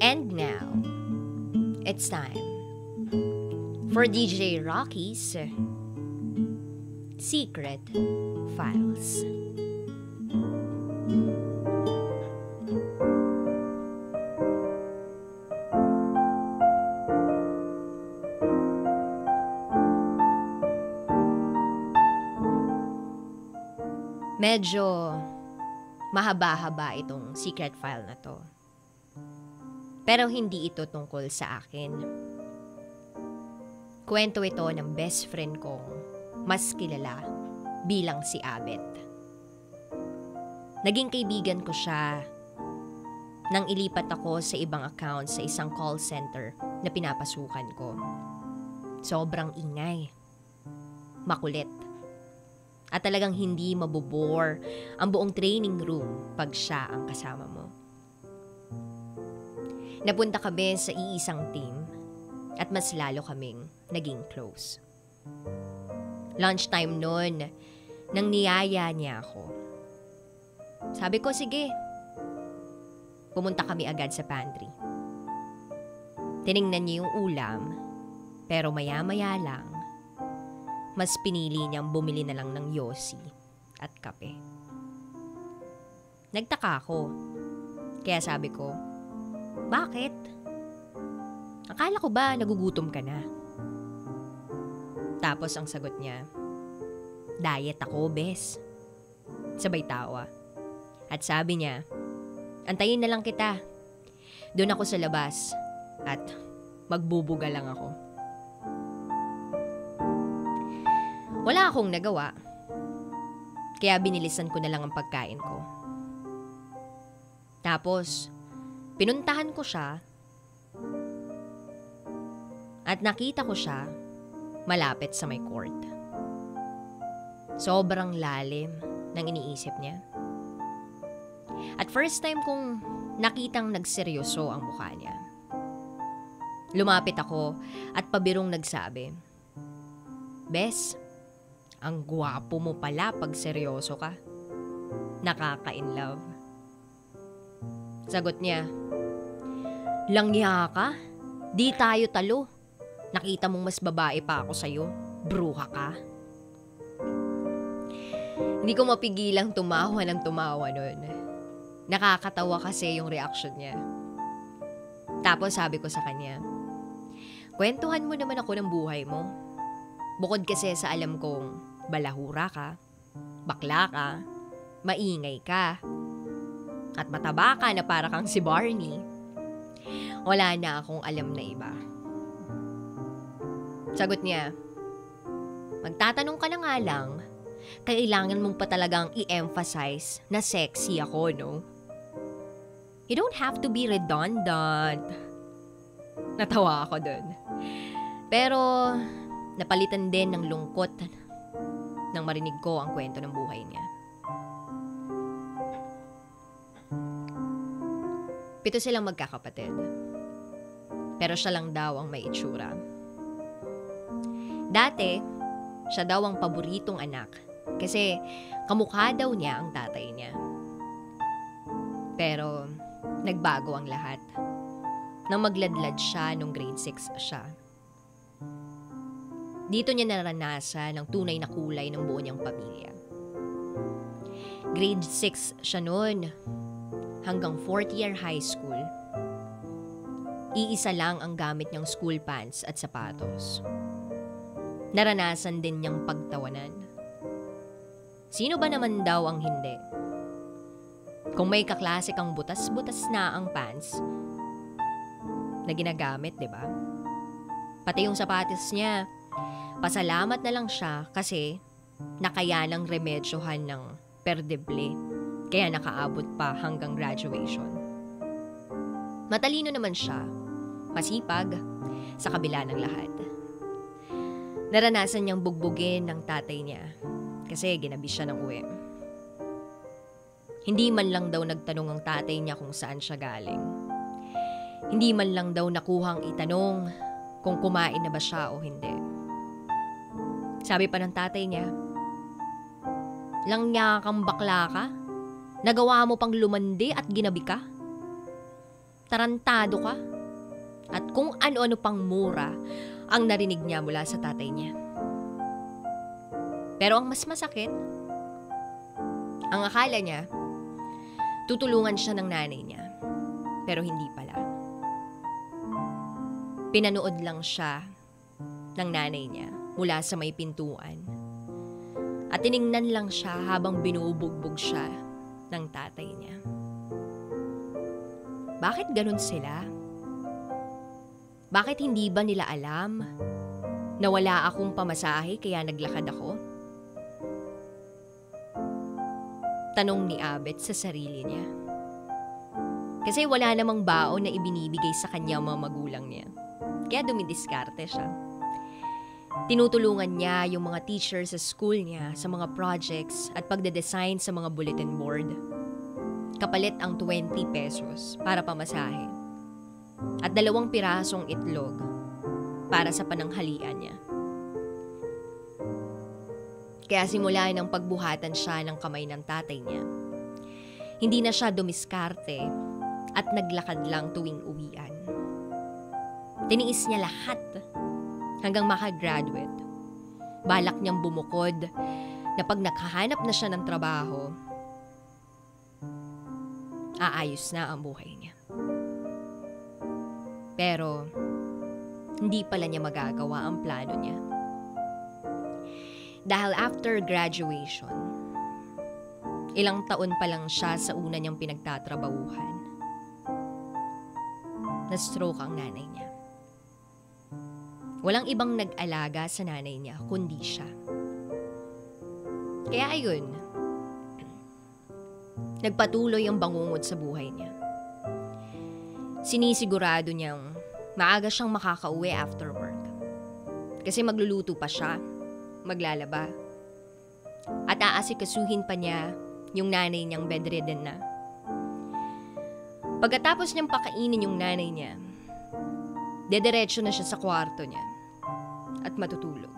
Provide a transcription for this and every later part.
And now, it's time for DJ Rocky's Secret Files. Medyo mahaba-haba itong secret file na to. Pero hindi ito tungkol sa akin. Kwento ito ng best friend kong mas kilala bilang si Abet. Naging kaibigan ko siya nang ilipat ako sa ibang account sa isang call center na pinapasukan ko. Sobrang ingay. Makulit. At talagang hindi mabobore ang buong training room pag siya ang kasama mo. Napunta kami sa iisang team at mas lalo kaming naging close. Lunchtime noon, nang niyaya niya ako. Sabi ko, sige. Pumunta kami agad sa pantry. Tiningnan niya yung ulam, pero maya-maya lang, mas pinili niyang bumili na lang ng yosi at kape. Nagtaka ako. Kaya sabi ko, bakit? Akala ko ba nagugutom ka na? Tapos ang sagot niya, diet ako, bes. Sabay tawa. At sabi niya, antayin na lang kita. Doon ako sa labas at magbubuga lang ako. Wala akong nagawa. Kaya binilisan ko na lang ang pagkain ko. Tapos, pinuntahan ko siya at nakita ko siya malapit sa may court. Sobrang lalim ng iniisip niya. At first time kong nakitang nagseryoso ang mukha niya. Lumapit ako at pabirong nagsabi, Bes, ang gwapo mo pala pag seryoso ka. Nakaka-in love. Sagot niya, Langya ka? Di tayo talo. Nakita mong mas babae pa ako sa'yo. Bruha ka. Hindi ko mapigilang tumawa ng tumawa nun. Nakakatawa kasi yung reaction niya. Tapos sabi ko sa kanya, Kwentuhan mo naman ako ng buhay mo. Bukod kasi sa alam kong balahura ka, bakla ka, maingay ka, at mataba ka na para kang si Barney, wala na akong alam na iba. Sagot niya, magtatanong ka na nga lang, kailangan mong pa talagang i-emphasize na sexy ako, no? You don't have to be redundant. Natawa ako dun. Pero, napalitan din ng lungkot nang marinig ko ang kwento ng buhay niya. Pito silang magkakapatid. Pero siya lang daw ang may itsura. Dati, siya daw ang paboritong anak kasi kamukha daw niya ang tatay niya. Pero nagbago ang lahat. Nang magladlad siya nung grade 6 siya. Dito niya naranasan ang tunay na kulay ng buo niyang pamilya. Grade 6 siya noon hanggang 4th year high school. Iisa lang ang gamit niyang school pants at sapatos. Naranasan din niyang pagtawanan. Sino ba naman daw ang hindi? Kung may kaklase kang butas-butas na ang pants na ginagamit, di ba? Pati yung sapatos niya, pasalamat na lang siya kasi nakayanang remedyohan ng perdeble kaya nakaabot pa hanggang graduation. Matalino naman siya, masipag, sa kabila ng lahat. Naranasan niyang bugbugin ng tatay niya kasi ginabi siya ng uwi. Hindi man lang daw nagtanong ang tatay niya kung saan siya galing. Hindi man lang daw nakuhang itanong kung kumain na ba siya o hindi. Sabi pa ng tatay niya, Lang niya kang bakla ka? Nagawa mo pang lumandi at ginabi ka? tarantado ka. At kung ano-ano pang mura ang narinig niya mula sa tatay niya. Pero ang mas masakit, ang akala niya, tutulungan siya ng nanay niya. Pero hindi pala. Pinanood lang siya ng nanay niya mula sa may pintuan. At tiningnan lang siya habang binubugbog siya ng tatay niya. Bakit ganun sila? Bakit hindi ba nila alam na wala akong pamasahe kaya naglakad ako? Tanong ni Abet sa sarili niya. Kasi wala namang baon na ibinibigay sa kanya mga magulang niya. Kaya dumidiskarte siya. Tinutulungan niya yung mga teachers sa school niya sa mga projects at pagde-design sa mga bulletin board. Kapalit ang 20 pesos para pamasahe. At dalawang pirasong itlog para sa pananghalian niya. Kaya simula ng pagbuhatan siya ng kamay ng tatay niya. Hindi na siya dumiskarte at naglakad lang tuwing uwian. Tiniis niya lahat hanggang makagraduate. Balak niyang bumukod na pag nakahanap na siya ng trabaho, aayos na ang buhay niya. Pero, hindi pala niya magagawa ang plano niya. Dahil after graduation, ilang taon pa lang siya sa una niyang pinagtatrabahuhan. Na-stroke ang nanay niya. Walang ibang nag-alaga sa nanay niya, kundi siya. Kaya ayun, nagpatuloy ang bangungot sa buhay niya. Sinisigurado niyang maaga siyang makakauwi after work. Kasi magluluto pa siya, maglalaba, at aasikasuhin pa niya yung nanay niyang bedridden na. Pagkatapos niyang pakainin yung nanay niya, dederecho na siya sa kwarto niya at matutulog.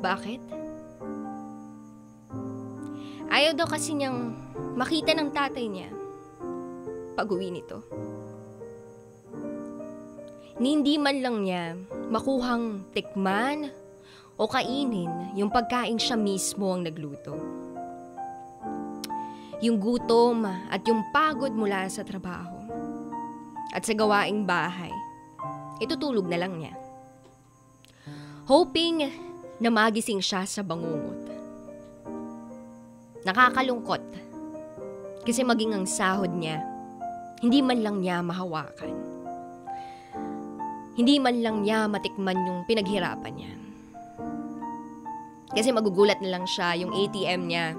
Bakit? Ayaw daw kasi niyang makita ng tatay niya pag-uwi nito. Ni hindi man lang niya makuhang tikman o kainin yung pagkain siya mismo ang nagluto. Yung gutom at yung pagod mula sa trabaho at sa gawaing bahay, itutulog na lang niya. Hoping na magising siya sa bangungot. Nakakalungkot kasi maging ang sahod niya, hindi man lang niya mahawakan. Hindi man lang niya matikman yung pinaghirapan niya. Kasi magugulat na lang siya yung ATM niya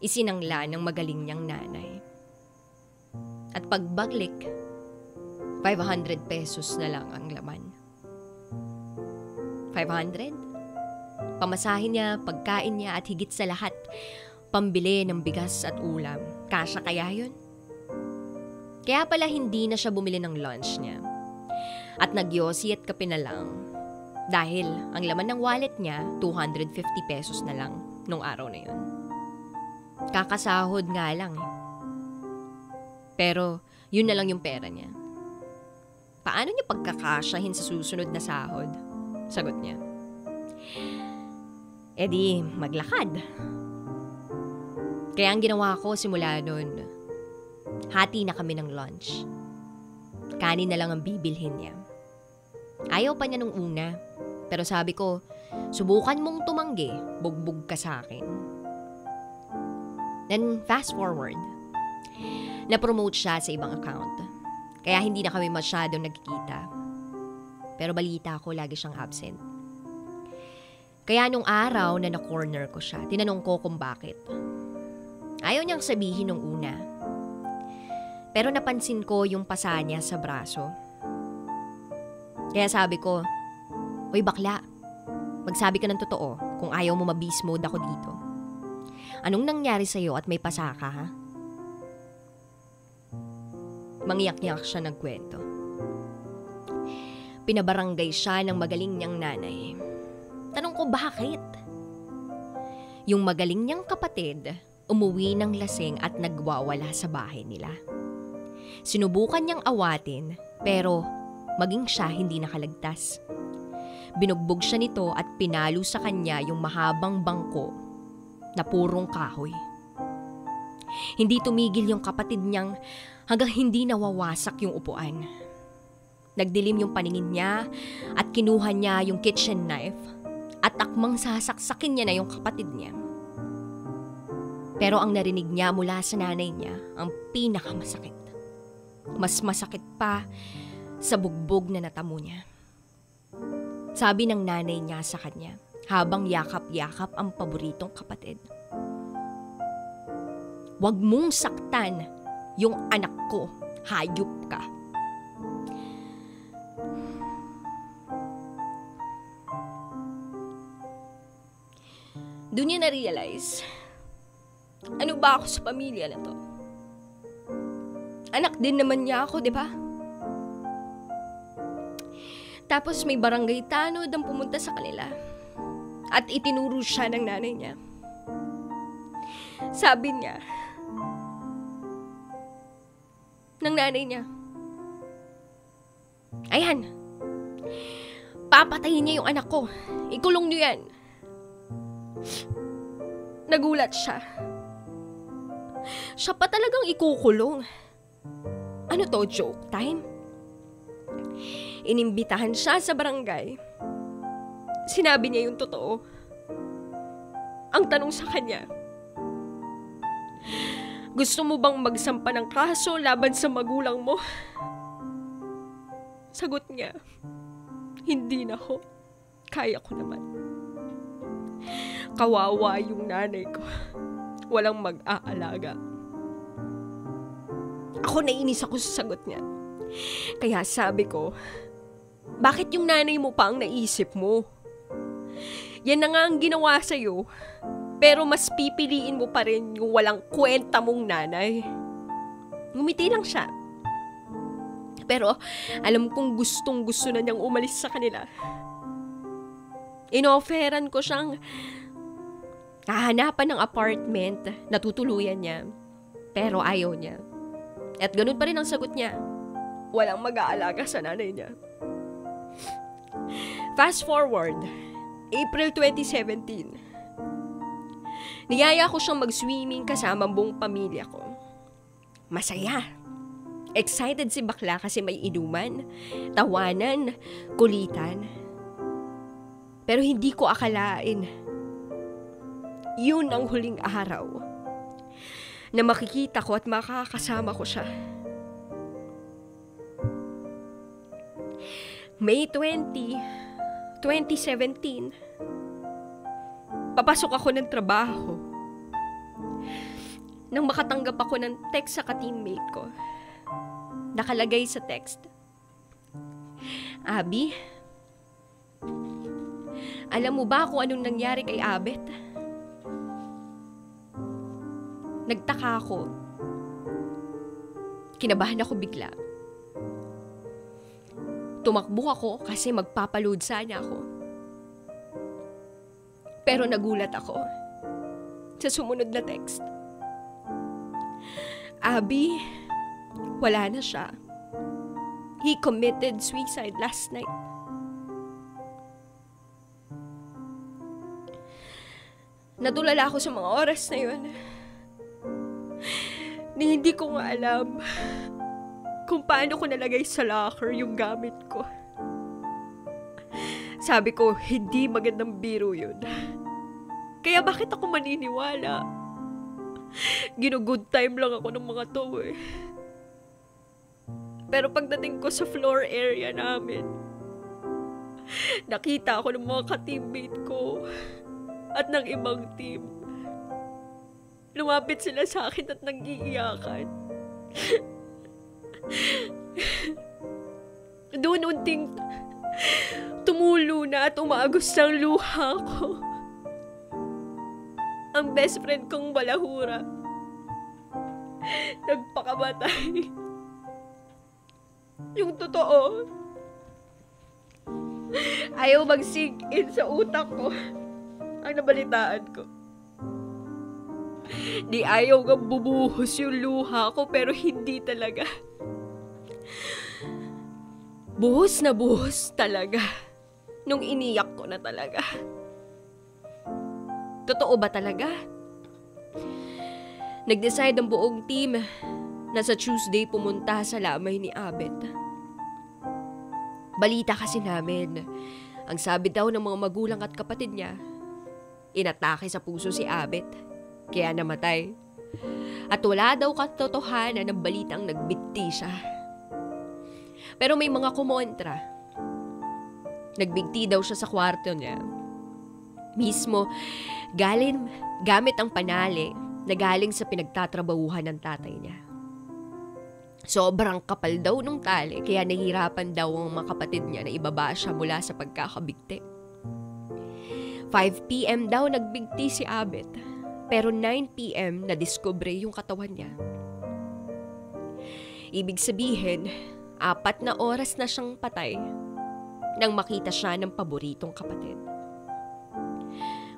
isinangla ng magaling niyang nanay. At pagbaglik, 500 pesos na lang ang laman. 500? Pamasahin niya, pagkain niya at higit sa lahat, pambili ng bigas at ulam. Kasya kaya yun? Kaya pala hindi na siya bumili ng lunch niya. At nagyosi at kape na lang. Dahil ang laman ng wallet niya, 250 pesos na lang nung araw na yun. Kakasahod nga lang eh. Pero yun na lang yung pera niya. Paano niya pagkakasyahin sa susunod na sahod? Sagot niya. E di, maglakad. Kaya ang ginawa ko simula nun, hati na kami ng lunch. Kanin na lang ang bibilhin niya. Ayaw pa niya nung una, pero sabi ko, subukan mong tumanggi, bugbog ka sa akin. Then, fast forward. Na-promote siya sa ibang account. Kaya hindi na kami masyadong nagkikita. Pero balita ko lagi siyang absent. Kaya nung araw na na-corner ko siya, tinanong ko kung bakit. Ayaw niyang sabihin nung una. Pero napansin ko yung pasa niya sa braso. Kaya sabi ko, Uy bakla, magsabi ka ng totoo kung ayaw mo mabis mode ako dito. Anong nangyari sa'yo at may pasa ka ha? Mangyak-yak siya ng kwento. Pinabarangay siya ng magaling niyang nanay. Tanong ko bakit? yung magaling niyang kapatid umuwi ng lasing at nagwawala sa bahay nila. Sinubukan niyang awatin pero maging siya hindi nakalagtas. Binugbog siya nito at pinalo sa kanya yung mahabang bangko na purong kahoy. Hindi tumigil yung kapatid niyang hanggang hindi nawawasak yung upuan. Nagdilim yung paningin niya at kinuha niya yung kitchen knife at akmang sasaksakin niya na yung kapatid niya. Pero ang narinig niya mula sa nanay niya ang pinakamasakit. Mas masakit pa sa bugbog na natamo niya. Sabi ng nanay niya sa kanya habang yakap-yakap ang paboritong kapatid. Huwag mong saktan yung anak ko. Hayop ka. Doon niya na-realize, ano ba ako sa pamilya na to? Anak din naman niya ako, di ba? Tapos may barangay tanod ang pumunta sa kanila. At itinuro siya ng nanay niya. Sabi niya, ng nanay niya, Ayan, papatayin niya yung anak ko. Ikulong niyo yan. Nagulat siya. Siya pa talagang ikukulong. Ano to, joke time? Inimbitahan siya sa barangay. Sinabi niya yung totoo. Ang tanong sa kanya, Gusto mo bang magsampa ng kaso laban sa magulang mo? Sagot niya, Hindi na ho. Kaya ko naman. Kawawa yung nanay ko. Walang mag-aalaga. Ako nainis ako sa sagot niya. Kaya sabi ko, bakit yung nanay mo pa ang naisip mo? Yan na nga ang ginawa sa'yo. Pero mas pipiliin mo pa rin yung walang kwenta mong nanay. Ngumiti lang siya. Pero alam kong gustong gusto na niyang umalis sa kanila. Inofferan ko siyang hahanapan ng apartment na tutuluyan niya. Pero ayaw niya. At ganun pa rin ang sagot niya. Walang mag-aalaga sa nanay niya. Fast forward, April 2017. Niyaya ko siyang mag-swimming kasama ang buong pamilya ko. Masaya. Excited si bakla kasi may inuman, tawanan, kulitan. Pero hindi ko akalain. Yun ang huling araw na makikita ko at makakasama ko siya. May 20, 2017, papasok ako ng trabaho. Nang makatanggap ako ng text sa ka-teammate ko, nakalagay sa text, Abi, alam mo ba kung anong nangyari kay Abet? Nagtaka ako. Kinabahan ako bigla. Tumakbo ako kasi magpapaload sana ako. Pero nagulat ako sa sumunod na text. Abby, wala na siya. He committed suicide last night. Natulala ako sa mga oras na yun. Ni hindi ko nga alam kung paano ko nalagay sa locker yung gamit ko. Sabi ko, hindi magandang biro yun. Kaya bakit ako maniniwala? Ginugood time lang ako ng mga to eh. Pero pagdating ko sa floor area namin, nakita ako ng mga ka-teammate ko at ng ibang team. Lumapit sila sa akin at nag-iiyakan. Doon unting tumulo na at umaagos ng luha ko. Ang best friend kong balahura. Nagpakamatay. Yung totoo. Ayaw mag-sink in sa utak ko ang nabalitaan ko. Di ayaw nga bubuhos yung luha ko pero hindi talaga. Buhos na buhos talaga. Nung iniyak ko na talaga. Totoo ba talaga? Nag-decide ang buong team na sa Tuesday pumunta sa lamay ni Abet. Balita kasi namin, ang sabi daw ng mga magulang at kapatid niya, inatake sa puso si Abet, kaya namatay. At wala daw katotohanan ng balitang nagbiti siya. Pero may mga kumontra. Nagbigti daw siya sa kwarto niya. Mismo, galing, gamit ang panali na galing sa pinagtatrabahuhan ng tatay niya. Sobrang kapal daw nung tali kaya nahirapan daw ang mga kapatid niya na ibaba siya mula sa pagkakabigti. 5pm daw nagbigti si Abet pero 9pm na-discover yung katawan niya. Ibig sabihin, apat na oras na siyang patay nang makita siya ng paboritong kapatid.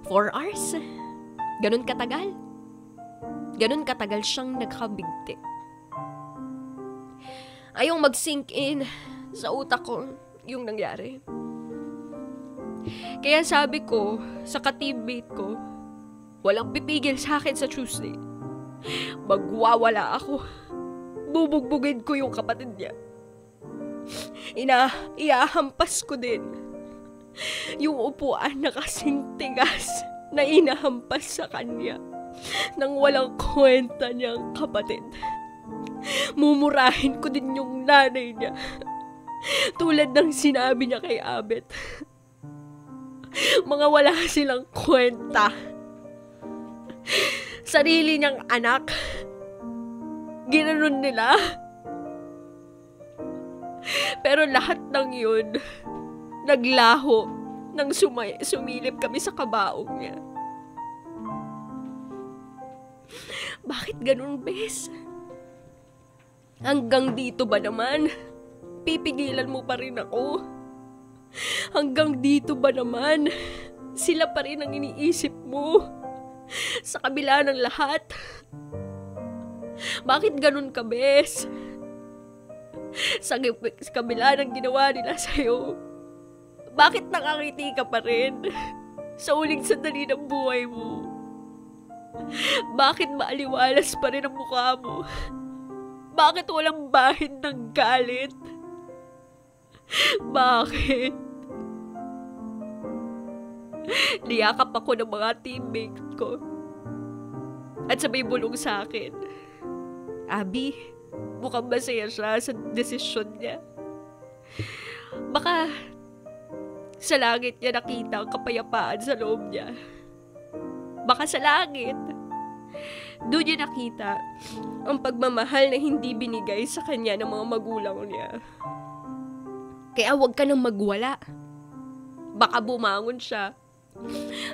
4 hours? Ganun katagal? Ganun katagal siyang nagkabigti. Ayong mag-sink in sa utak ko yung nangyari. Kaya sabi ko sa ka-teammate ko, walang pipigil sa akin sa Tuesday. Magwawala ako. Bubugbugin ko yung kapatid niya. Ina, iahampas ko din. Yung upuan na kasing tigas na inahampas sa kanya nang walang kwenta niyang kapatid. Mumurahin ko din yung nanay niya. Tulad ng sinabi niya kay Abet. Mga wala silang kwenta. Sarili niyang anak. Ginanon nila. Pero lahat ng yun, naglaho nang sumay- sumilip kami sa kabaong niya. Bakit ganun, Bes? Hanggang dito ba naman? Pipigilan mo pa rin ako? Hanggang dito ba naman? Sila pa rin ang iniisip mo? Sa kabila ng lahat? Bakit ganun ka, Bes? Sa, sa kabila ng ginawa nila sa'yo, bakit nakangiti ka pa rin? Sa uling sandali ng buhay mo? Bakit maaliwalas pa rin ang mukha mo? Bakit walang bahid ng galit? Bakit? Niyakap ako ng mga teammate ko. At sabay bulong sa akin. Abi, mukhang masaya siya sa desisyon niya. Baka sa langit niya nakita ang kapayapaan sa loob niya. Baka sa langit, doon niya nakita ang pagmamahal na hindi binigay sa kanya ng mga magulang niya. Kaya huwag ka nang magwala. Baka bumangon siya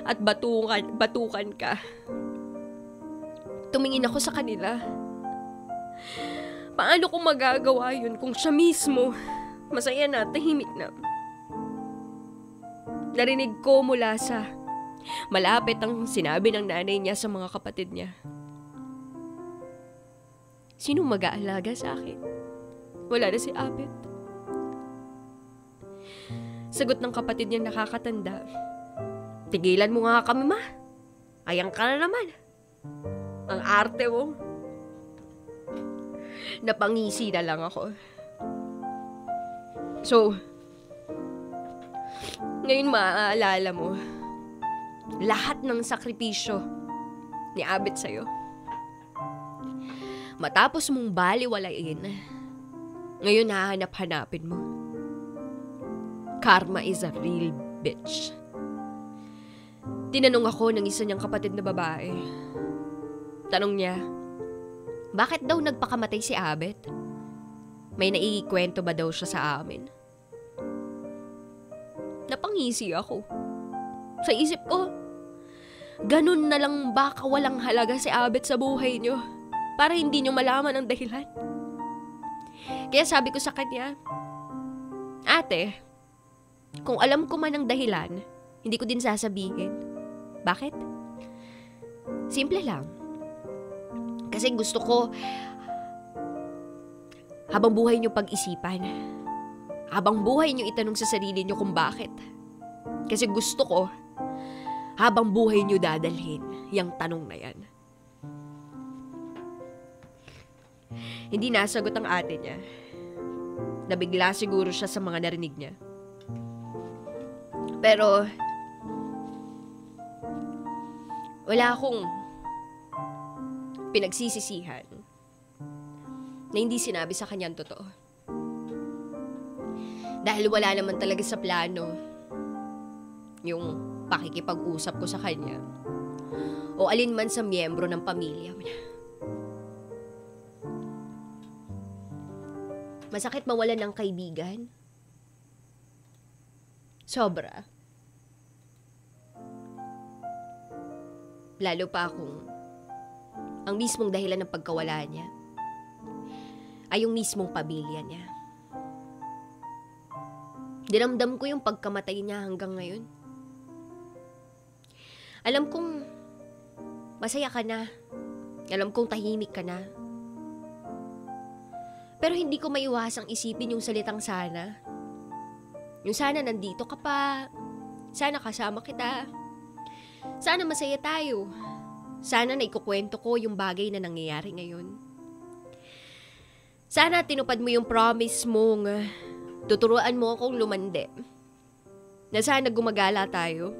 at batukan, batukan ka. Tumingin ako sa kanila. Paano ko magagawa yun kung siya mismo masaya na, tahimik na? Narinig ko mula sa malapit ang sinabi ng nanay niya sa mga kapatid niya. Sino mag-aalaga sa akin? Wala na si Abet. Sagot ng kapatid niya nakakatanda. Tigilan mo nga kami, ma. Ayang ka na naman. Ang arte mo. Napangisi na lang ako. So, ngayon maaalala mo, lahat ng sakripisyo ni Abet sa'yo. Matapos mong baliwalain, ngayon hahanap-hanapin mo. Karma is a real bitch. Tinanong ako ng isa niyang kapatid na babae. Tanong niya, bakit daw nagpakamatay si Abet? May naiikwento ba daw siya sa amin? Napangisi ako. Sa isip ko, ganun na lang baka walang halaga si Abet sa buhay niyo para hindi niyo malaman ang dahilan. Kaya sabi ko sa kanya, Ate, kung alam ko man ang dahilan, hindi ko din sasabihin. Bakit? Simple lang. Kasi gusto ko, habang buhay niyo pag-isipan, habang buhay niyo itanong sa sarili niyo kung bakit. Kasi gusto ko, habang buhay niyo dadalhin yung tanong na yan. Hindi nasagot ang ate niya. Nabigla siguro siya sa mga narinig niya. Pero, wala akong pinagsisisihan na hindi sinabi sa kanya ang totoo. Dahil wala naman talaga sa plano yung pakikipag-usap ko sa kanya o alin man sa miyembro ng pamilya niya. Masakit mawalan ng kaibigan. Sobra. Lalo pa kung ang mismong dahilan ng pagkawala niya ay yung mismong pamilya niya. Dinamdam ko yung pagkamatay niya hanggang ngayon. Alam kong masaya ka na. Alam kong tahimik ka na. Pero hindi ko maiwasang isipin yung salitang sana. Yung sana nandito ka pa. Sana kasama kita. Sana masaya tayo. Sana na ikukwento ko yung bagay na nangyayari ngayon. Sana tinupad mo yung promise mong tuturuan mo akong lumande. Na sana gumagala tayo.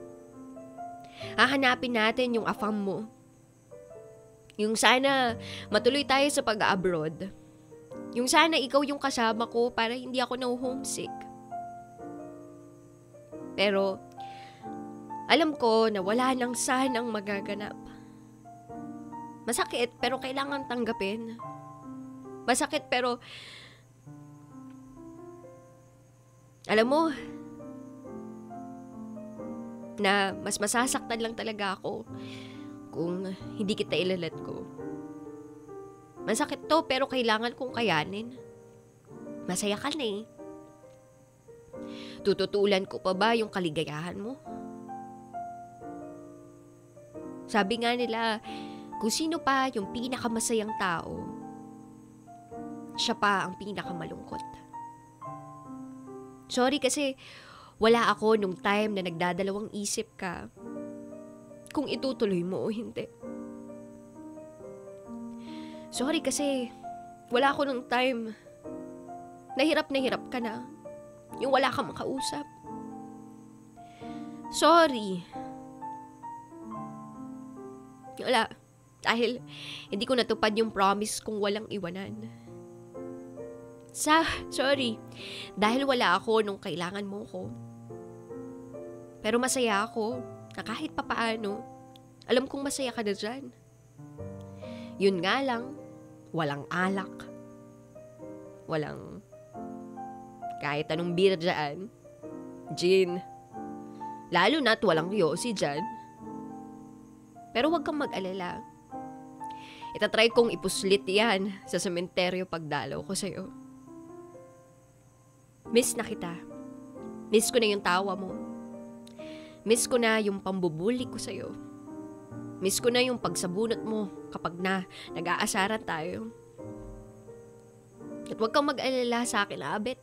Hahanapin natin yung afam mo. Yung sana matuloy tayo sa pag-abroad. Yung sana ikaw yung kasama ko para hindi ako na-homesick. Pero, alam ko na wala nang sanang magaganap. Masakit pero kailangan tanggapin. Masakit pero alam mo na mas masasaktan lang talaga ako kung hindi kita ilalat ko. Masakit to pero kailangan kong kayanin. Masaya ka na eh. Tututulan ko pa ba yung kaligayahan mo? Sabi nga nila, kung sino pa yung pinakamasayang tao, siya pa ang pinakamalungkot. Sorry kasi wala ako nung time na nagdadalawang isip ka kung itutuloy mo o hindi. Sorry kasi wala ako nung time nahirap na hirap ka na. Yung wala kang makausap. Sorry. Wala. Dahil hindi ko natupad yung promise kung walang iwanan. Sa, sorry. Dahil wala ako nung kailangan mo ko. Pero masaya ako na kahit papaano, alam kong masaya ka na dyan. Yun nga lang, walang alak. Walang kahit anong beer dyan. Gin. Lalo na't walang yosi dyan. Pero huwag kang mag-alala. Itatry kong ipuslit yan sa sementeryo pagdalaw ko sa'yo. Miss na kita. Miss ko na yung tawa mo. Miss ko na yung pambubuli ko sa'yo. Miss ko na yung pagsabunot mo kapag na nag-aasaran tayo. At huwag kang mag-alala sa akin, Abet.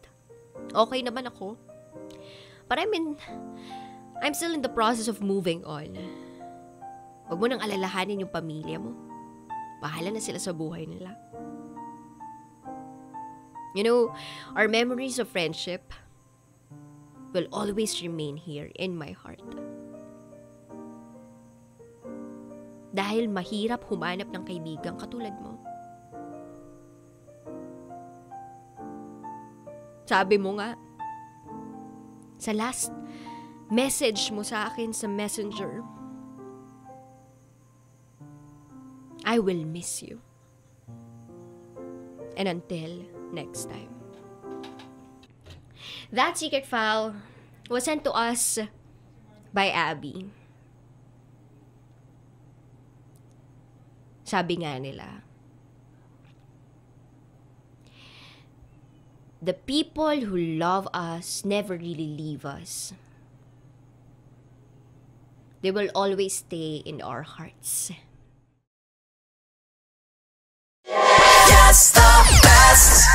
Okay naman ako. But I mean, I'm still in the process of moving on. Huwag mo nang alalahanin yung pamilya mo. Bahala na sila sa buhay nila. You know, our memories of friendship will always remain here in my heart. Dahil mahirap humanap ng kaibigang katulad mo. Sabi mo nga, sa last message mo sa akin sa messenger, I will miss you. And until next time. That secret file was sent to us by Abby. Sabi nga nila, The people who love us never really leave us. They will always stay in our hearts. It's the best.